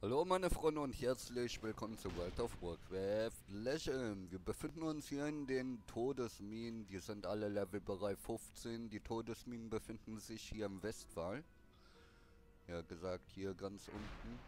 Hallo meine Freunde und herzlich willkommen zu World of Warcraft Legend. Wir befinden uns hier in den Todesminen. Die sind alle Levelbereich 15. Die Todesminen befinden sich hier im Westwall. Ja gesagt, hier ganz unten.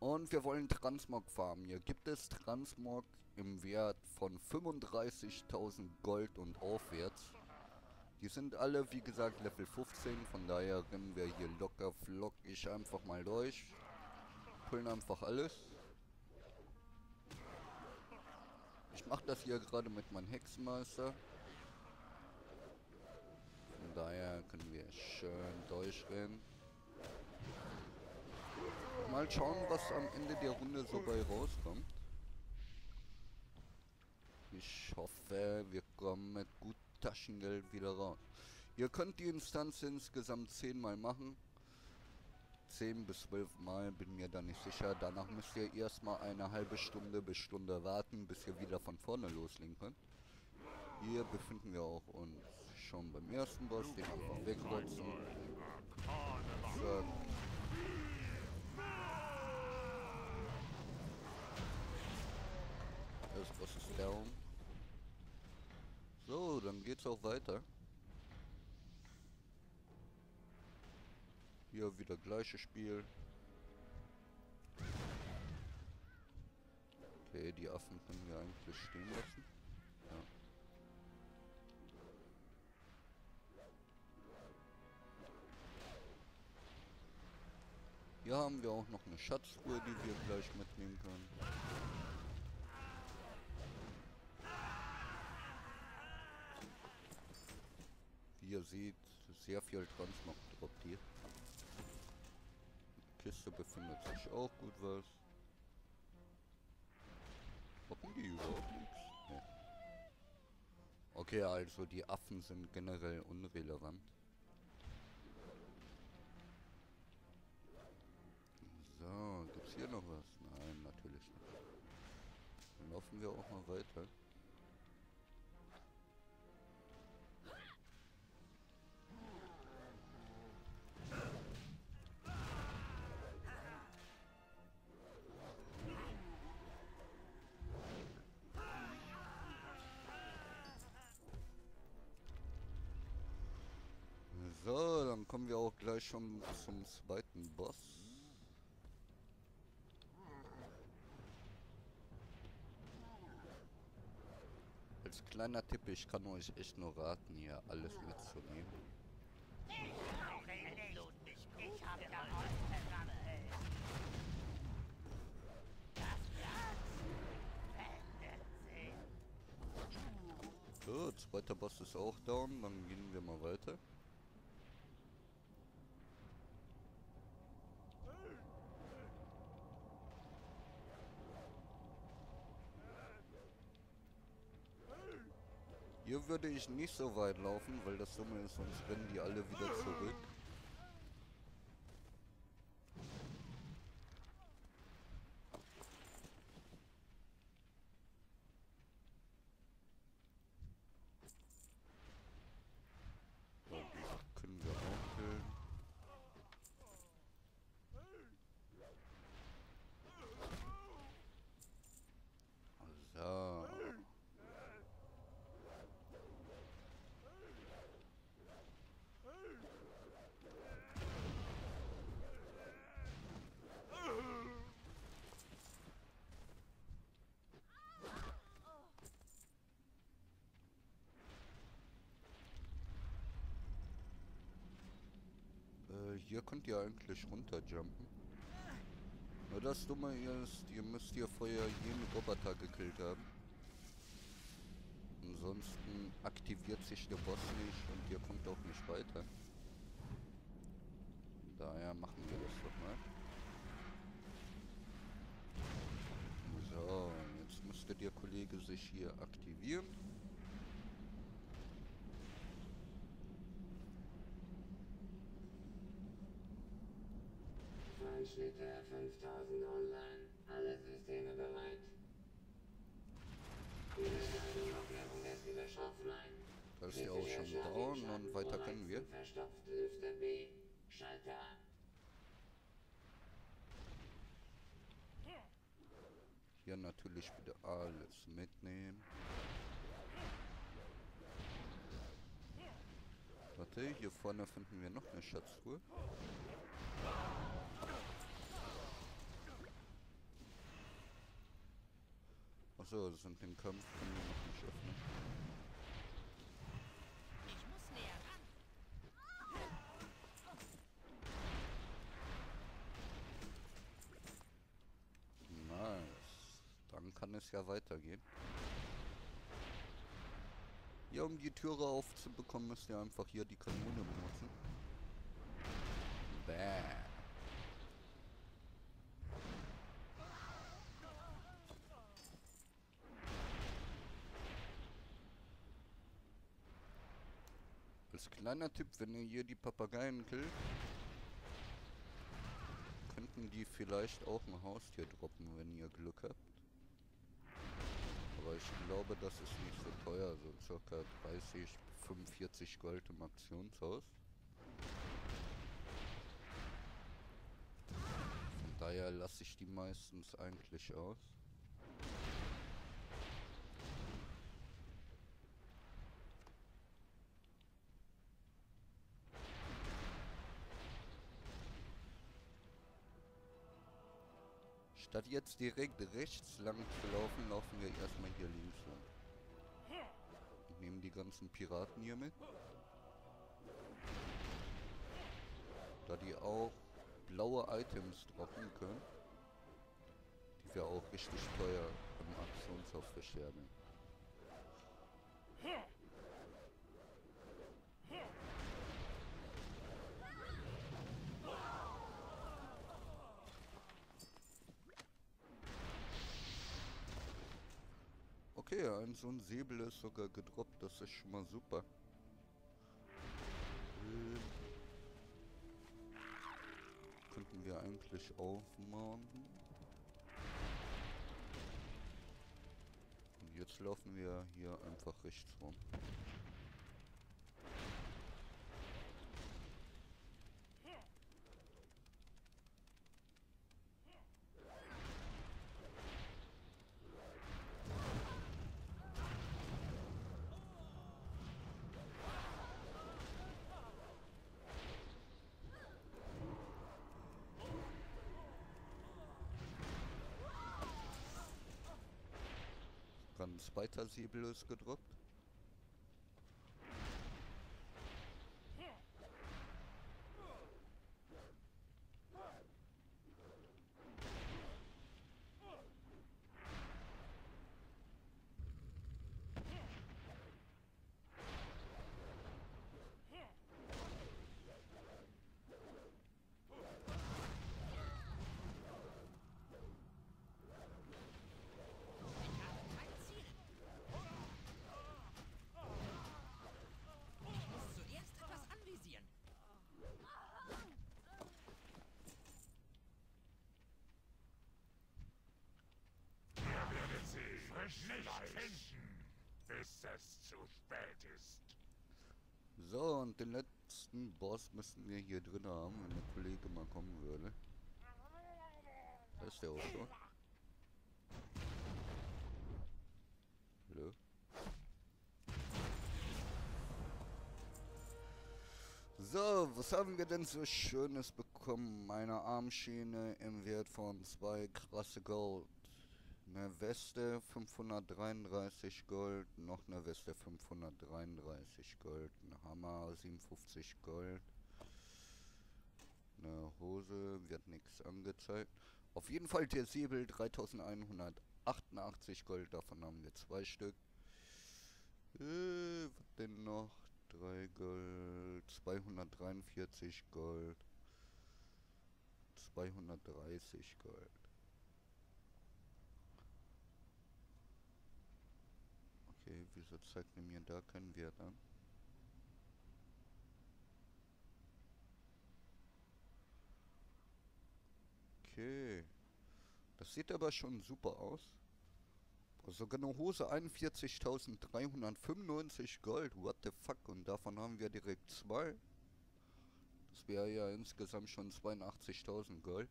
Und wir wollen Transmog farmen. Hier gibt es Transmog im Wert von 35.000 Gold und aufwärts. Die sind alle, wie gesagt, Level 15. Von daher rennen wir hier locker flockig einfach mal durch. Pullen einfach alles. Ich mache das hier gerade mit meinem Hexenmeister. Von daher können wir schön durchrennen. Mal schauen, was am Ende der Runde so bei rauskommt. Ich hoffe, wir kommen mit gut Taschengeld wieder raus. Ihr könnt die Instanz insgesamt 10 Mal machen. 10 bis 12 Mal, bin mir da nicht sicher. Danach müsst ihr erstmal eine halbe Stunde bis Stunde warten, bis ihr wieder von vorne loslegen könnt. Hier befinden wir auch uns schon beim ersten Boss, den einfach wegrotzen. So. Das Boss ist down. So, dann geht's auch weiter. Hier wieder gleiches Spiel. Okay, die Affen können wir eigentlich stehen lassen. Ja. Hier haben wir auch noch eine Schatzruhe, die wir gleich mitnehmen können. Seht, sehr viel hier. Die Kiste befindet sich auch gut was. Hoppen die überhaupt nichts? Nee. Okay, also die Affen sind generell unrelevant. So, gibt's hier noch was? Nein, natürlich nicht. Dann laufen wir auch mal weiter. Schon zum zweiten Boss. Als kleiner Tipp, ich kann euch echt nur raten, hier alles mitzunehmen. Ich. So, zweiter Boss ist auch down, dann gehen wir mal weiter. Würde ich nicht so weit laufen, weil das Dumme ist, sonst rennen die alle wieder zurück. So, die können wir auch killen. So. Äh, hier könnt ihr eigentlich runterjumpen. Nur das Dumme ist, ihr müsst hier vorher jeden Roboter gekillt haben. Ansonsten aktiviert sich der Boss nicht und ihr kommt auch nicht weiter. Daher machen wir das doch mal. So, jetzt müsste der Kollege sich hier aktivieren. Einschnitte 5000 online. Alle Systeme bereit. Da ist ja auch schon down und weiter können wir. Verstopft Lüfter B. Schalter ab. Hier natürlich wieder alles mitnehmen. Warte, hier vorne finden wir noch eine Schatztruhe. Achso, das sind den Kampf können wir noch nicht öffnen. Ich muss näher ran. Nice. Dann kann es ja weitergehen. Ja, um die Türe aufzubekommen, müsst ihr einfach hier die Kanone benutzen. Bäh. Als kleiner Tipp, wenn ihr hier die Papageien killt, könnten die vielleicht auch ein Haustier droppen, wenn ihr Glück habt. Aber ich glaube, das ist nicht so teuer, so circa 30, 45 Gold im Aktionshaus. Von daher lasse ich die meistens eigentlich aus. Statt jetzt direkt rechts lang zu laufen, laufen wir erstmal hier links lang. Ich nehme die ganzen Piraten hier mit. Da die auch blaue Items droppen können. Die wir auch richtig teuer im Aktionshof verstärken. Okay, ein so ein Säbel ist sogar gedroppt, das ist schon mal super. Ähm, könnten wir eigentlich aufmachen. Und jetzt laufen wir hier einfach rechts rum. Dann ein zweiter Säbel ist gedroppt. Ich habe kein Ziel. Ich muss zuerst etwas anvisieren. Ihr werdet nicht finden, bis es zu spät ist. So, und den letzten Boss müssten wir hier drin haben, wenn der Kollege mal kommen würde. Da ist der auch schon. Hallo? So, was haben wir denn so Schönes bekommen? Eine Armschiene im Wert von zwei krasse Gold. Eine Weste 533 Gold, noch eine Weste 533 Gold, ein Hammer 57 Gold, eine Hose, wird nichts angezeigt. Auf jeden Fall der Säbel 3188 Gold, davon haben wir zwei Stück. Äh, was denn noch? 3 Gold, 243 Gold, 230 Gold. Okay, wieso zeigt mir da keinen Wert an? Okay. Das sieht aber schon super aus. Sogar eine Hose 41.395 Gold. What the fuck? Und davon haben wir direkt zwei. Das wäre ja insgesamt schon 82.000 Gold.